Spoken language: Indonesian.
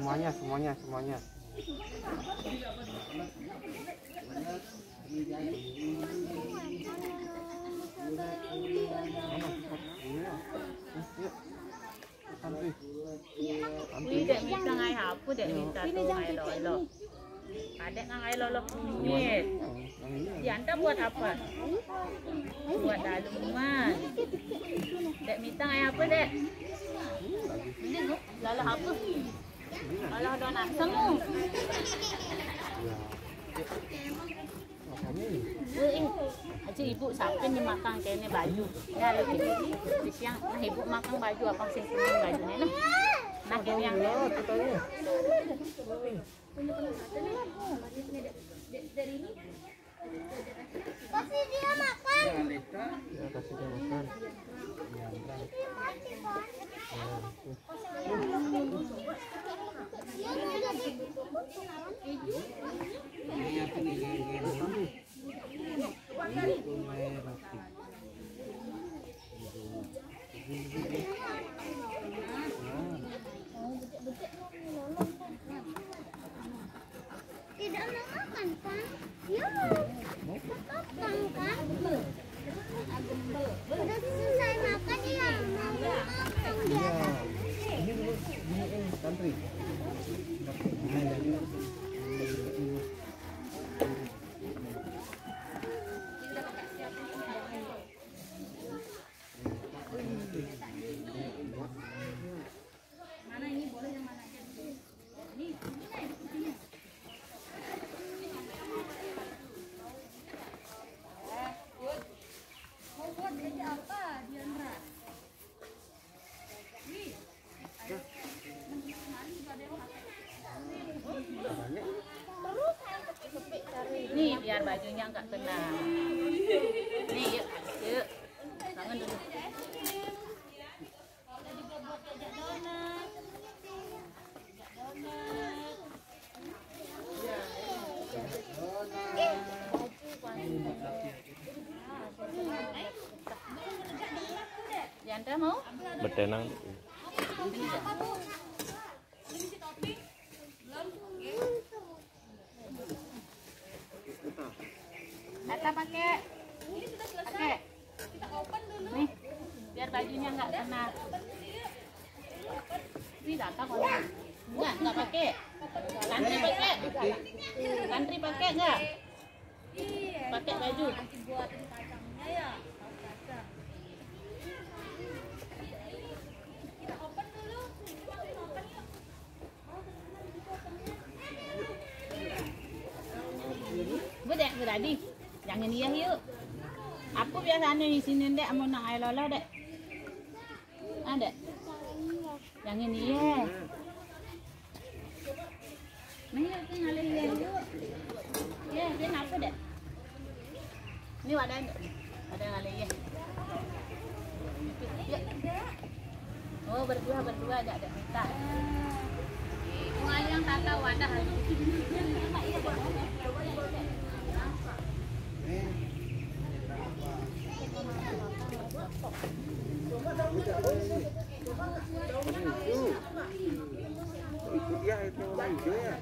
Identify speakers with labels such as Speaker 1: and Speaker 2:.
Speaker 1: semuanya semuanya semuanya
Speaker 2: Ui dek minta ngai hapu dek minta tu ngai lolo. Adek ngai lolo ni. Dianta buat apa? Buat daluman. Dek minta ngai apa dek? Ini lolo apa? Lolo donat semu. Eh, Haji ibu sampai ni makan kene baju. Ya lagi. Di siang nah ibu makan baju apa sih kuning baju ni nah. Nah kene yang
Speaker 3: Kasih dia makan.
Speaker 1: ya kasih dia makan
Speaker 3: Tidak mau makan kan? Ya. Makan kan?
Speaker 2: Nih. Biar bajunya enggak kena. Nih yuk, Diandra mau?
Speaker 4: Bertenang.
Speaker 2: Kata pakai. Pakai. Nih, biar bajunya enggak kena. Ini data kok. Enggak, enggak pakai. Santri pakai. Santri pakai enggak? Pakai baju. Bu tadi. Jangan iya yuk. Aku biasanya di sini dek mau nak air lolo dek. Ada. Jangan iya. Nah, yuk ngalir iya yuk. Ya, dia apa dek? Ini ada ada ngalir iya. Yuk. Oh berdua berdua ada ada minta. Mau yang kakak wadah.
Speaker 1: Iya, itu
Speaker 2: orang dia.